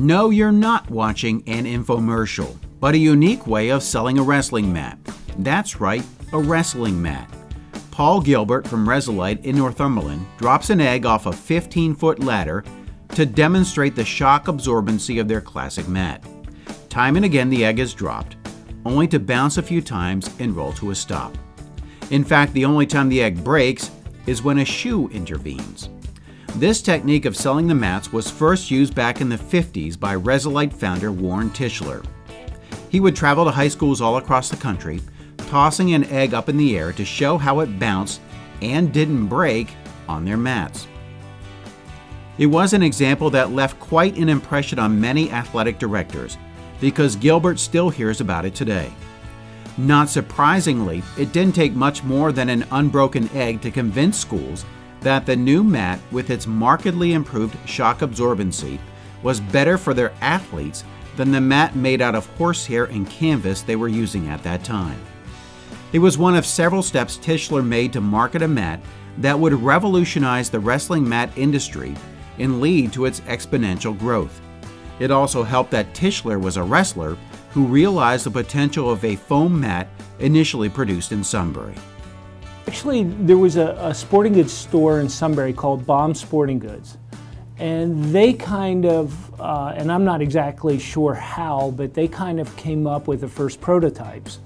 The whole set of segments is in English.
No, you're not watching an infomercial, but a unique way of selling a wrestling mat. That's right, a wrestling mat. Paul Gilbert from Resilite in Northumberland drops an egg off a 15 foot ladder to demonstrate the shock absorbency of their classic mat. Time and again, the egg is dropped, only to bounce a few times and roll to a stop. In fact, the only time the egg breaks is when a shoe intervenes. This technique of selling the mats was first used back in the 50s by Resilite founder Warren Tischler. He would travel to high schools all across the country, tossing an egg up in the air to show how it bounced and didn't break on their mats. It was an example that left quite an impression on many athletic directors because Gilbert still hears about it today. Not surprisingly, it didn't take much more than an unbroken egg to convince schools that the new mat, with its markedly improved shock absorbency, was better for their athletes than the mat made out of horsehair and canvas they were using at that time. It was one of several steps Tischler made to market a mat that would revolutionize the wrestling mat industry and lead to its exponential growth. It also helped that Tischler was a wrestler who realized the potential of a foam mat initially produced in Sunbury. Actually, there was a, a, sporting goods store in Sunbury called Baum Sporting Goods. And they kind of, uh, and I'm not exactly sure how, but they kind of came up with the first prototypes.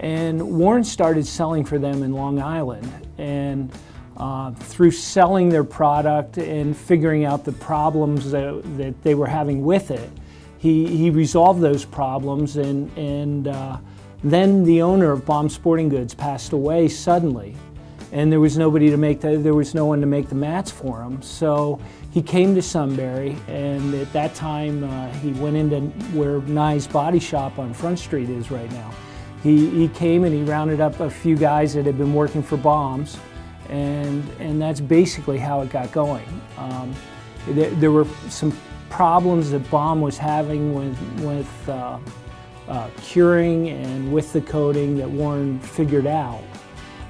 And Warren started selling for them in Long Island. And uh, through selling their product and figuring out the problems that, that they were having with it, he, he resolved those problems and, and uh, then the owner of Baum Sporting Goods passed away suddenly, and there was nobody to make the, there was no one to make the mats for him. So he came to Sunbury, and at that time uh, he went into where Nye's Body Shop on Front Street is right now. He, he came and he rounded up a few guys that had been working for Baum's, and and that's basically how it got going. Um, there, there, were some problems that Baum was having with with uh, uh, curing and with the coating that Warren figured out.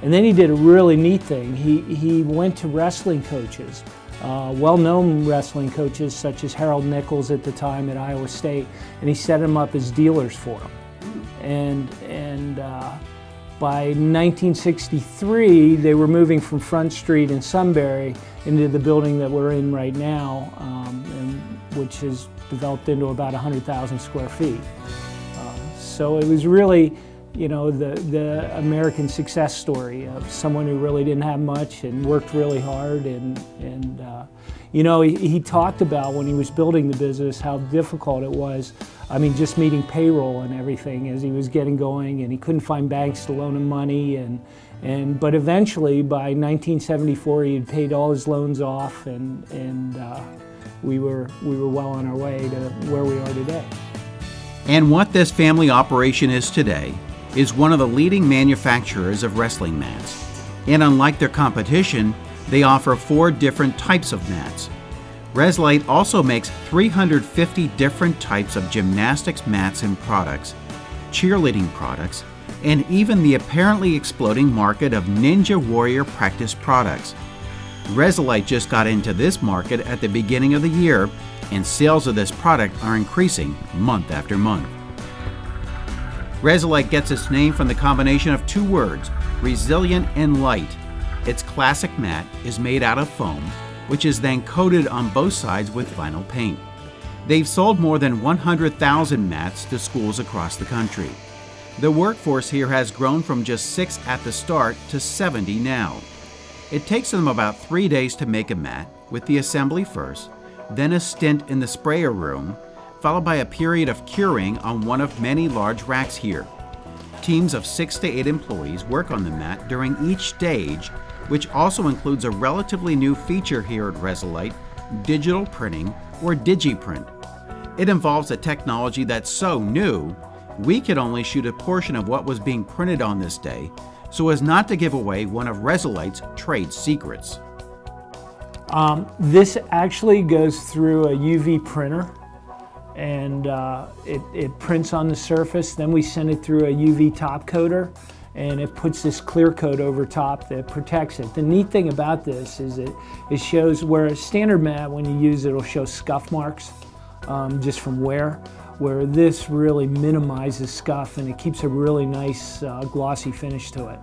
And then he did a really neat thing. He, he went to wrestling coaches, uh, well-known wrestling coaches such as Harold Nichols at the time at Iowa State, and he set them up as dealers for them. And, and uh, by 1963, they were moving from Front Street in Sunbury into the building that we're in right now, um, and, which has developed into about 100,000 square feet. So it was really, you know, the, the American success story of someone who really didn't have much and worked really hard. And, and uh, you know, he, he, talked about when he was building the business how difficult it was. I mean, just meeting payroll and everything as he was getting going, and he couldn't find banks to loan him money. And, and, but eventually, by 1974, he had paid all his loans off, and, and uh, we, were, we were well on our way to where we are today. And what this family operation is today is one of the leading manufacturers of wrestling mats. And unlike their competition, they offer four different types of mats. Resilite also makes 350 different types of gymnastics mats and products, cheerleading products, and even the apparently exploding market of Ninja Warrior practice products. Resilite just got into this market at the beginning of the year and sales of this product are increasing month after month. Resilite gets its name from the combination of two words, resilient and light. Its classic mat is made out of foam, which is then coated on both sides with vinyl paint. They've sold more than 100,000 mats to schools across the country. The workforce here has grown from just six at the start to 70 now. It takes them about three days to make a mat, with the assembly first, then a stint in the sprayer room, followed by a period of curing on one of many large racks here. Teams of six to eight employees work on the mat during each stage, which also includes a relatively new feature here at Resilite digital printing or DigiPrint. It involves a technology that's so new, we could only shoot a portion of what was being printed on this day so as not to give away one of Resilite's trade secrets. Um, this actually goes through a UV printer and uh, it, it, prints on the surface. Then we send it through a UV top coater and it puts this clear coat over top that protects it. The neat thing about this is it, it shows where a standard mat, when you use it, will show scuff marks. um, just from wear, where this really minimizes scuff and it keeps a really nice uh, glossy finish to it.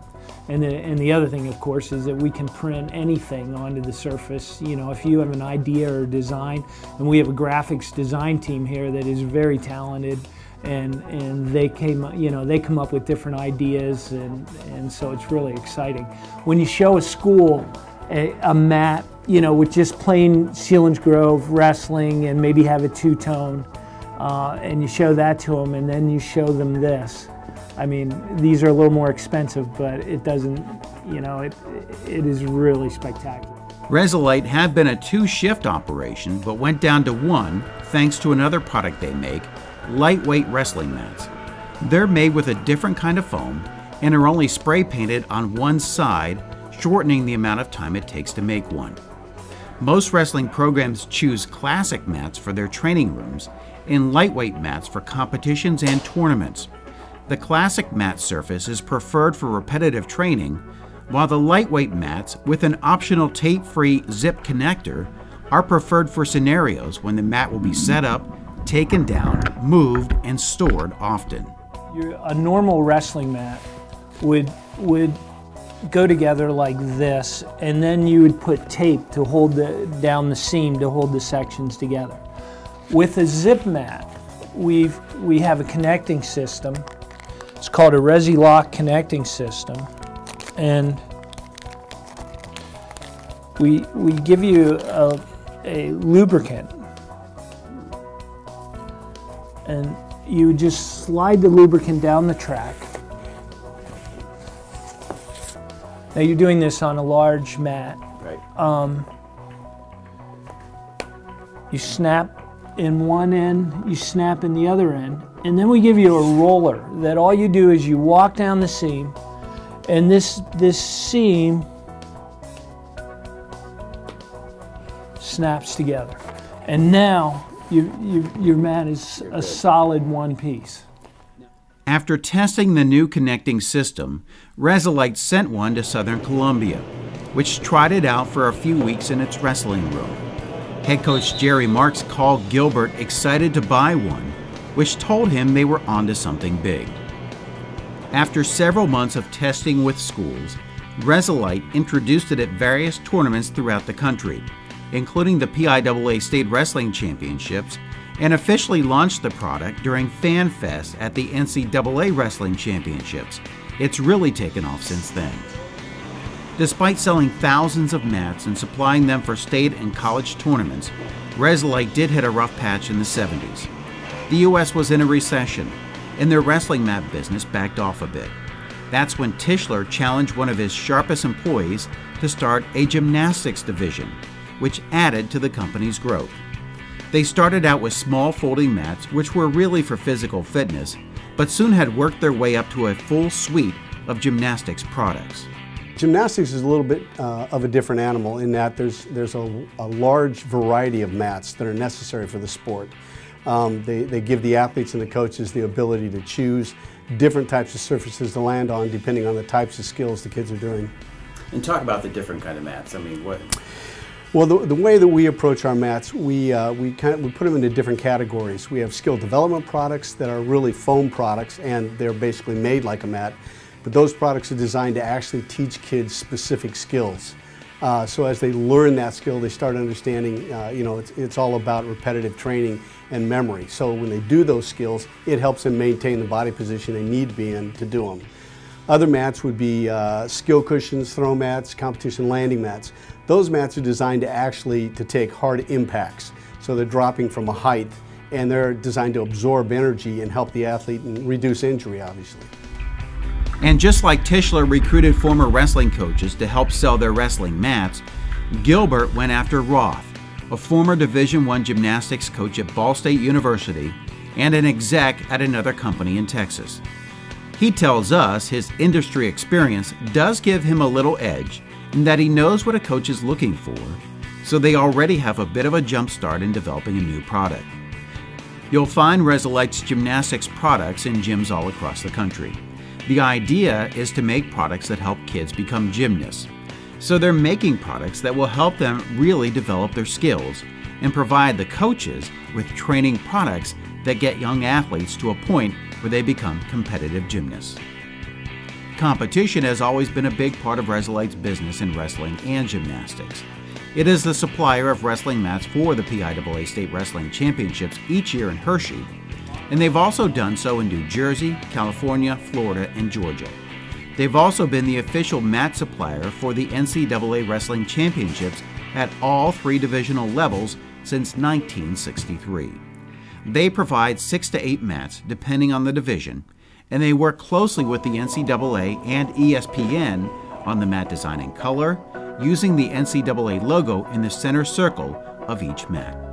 And the, and the other thing, of course, is that we can print anything onto the surface. You know, if you have an idea or design, and we have a graphics design team here that is very talented, and and they came, you know, they come up with different ideas, and and so it's really exciting. When you show a school a, a mat, you know, with just plain Selinsgrove wrestling, and maybe have a two-tone, uh, and you show that to them, and then you show them this I mean, these are a little more expensive, but it doesn't, you know, it, it is really spectacular. Resilite had been a two shift operation, but went down to one thanks to another product they make lightweight wrestling mats. They're made with a different kind of foam and are only spray painted on one side, shortening the amount of time it takes to make one. Most wrestling programs choose classic mats for their training rooms and lightweight mats for competitions and tournaments. The classic mat surface is preferred for repetitive training, while the lightweight mats with an optional tape-free zip connector are preferred for scenarios when the mat will be set up, taken down, moved, and stored often. A normal wrestling mat would, would go together like this, and then you would put tape to hold the, down the seam to hold the sections together. With a zip mat, we've, we have a connecting system it's called a ResiLock connecting system. And we, we give you a, a lubricant. And you just slide the lubricant down the track. Now you're doing this on a large mat. Right. Um, you snap in one end, you snap in the other end, and then we give you a roller that all you do is you walk down the seam, and this, this seam snaps together. And now you, you, your mat is a solid one piece. After testing the new connecting system, Resilite sent one to Southern Columbia, which tried it out for a few weeks in its wrestling room. Head coach Jerry Marks called Gilbert excited to buy one which told him they were onto something big. After several months of testing with schools, Resilite introduced it at various tournaments throughout the country, including the PIAA State Wrestling Championships, and officially launched the product during FanFest at the NCAA Wrestling Championships. It's really taken off since then. Despite selling thousands of mats and supplying them for state and college tournaments, Resilite did hit a rough patch in the 70s the U.S. was in a recession, and their wrestling mat business backed off a bit. That's when Tischler challenged one of his sharpest employees to start a gymnastics division, which added to the company's growth. They started out with small folding mats, which were really for physical fitness, but soon had worked their way up to a full suite of gymnastics products. Gymnastics is a little bit uh, of a different animal in that there's, there's a, a large variety of mats that are necessary for the sport. Um, they, they give the athletes and the coaches the ability to choose different types of surfaces to land on depending on the types of skills the kids are doing. And talk about the different kind of mats. I mean, what? Well, the, the way that we approach our mats, we, uh, we, kind of, we put them into different categories. We have skill development products that are really foam products and they're basically made like a mat. But those products are designed to actually teach kids specific skills. Uh, so as they learn that skill, they start understanding, uh, you know, it's, it's all about repetitive training and memory. So when they do those skills, it helps them maintain the body position they need to be in to do them. Other mats would be uh, skill cushions, throw mats, competition landing mats. Those mats are designed to actually to take hard impacts. So they're dropping from a height and they're designed to absorb energy and help the athlete and reduce injury, obviously. And just like Tischler recruited former wrestling coaches to help sell their wrestling mats, Gilbert went after Roth, a former Division I gymnastics coach at Ball State University and an exec at another company in Texas. He tells us his industry experience does give him a little edge in that he knows what a coach is looking for, so they already have a bit of a jump start in developing a new product. You'll find Resilite's gymnastics products in gyms all across the country. The idea is to make products that help kids become gymnasts. So they're making products that will help them really develop their skills and provide the coaches with training products that get young athletes to a point where they become competitive gymnasts. Competition has always been a big part of Resilite's business in wrestling and gymnastics. It is the supplier of wrestling mats for the PIAA State Wrestling Championships each year in Hershey, and they've also done so in New Jersey, California, Florida, and Georgia. They've also been the official mat supplier for the NCAA Wrestling Championships at all three divisional levels since 1963. They provide six to eight mats, depending on the division, and they work closely with the NCAA and ESPN on the mat design and color, using the NCAA logo in the center circle of each mat.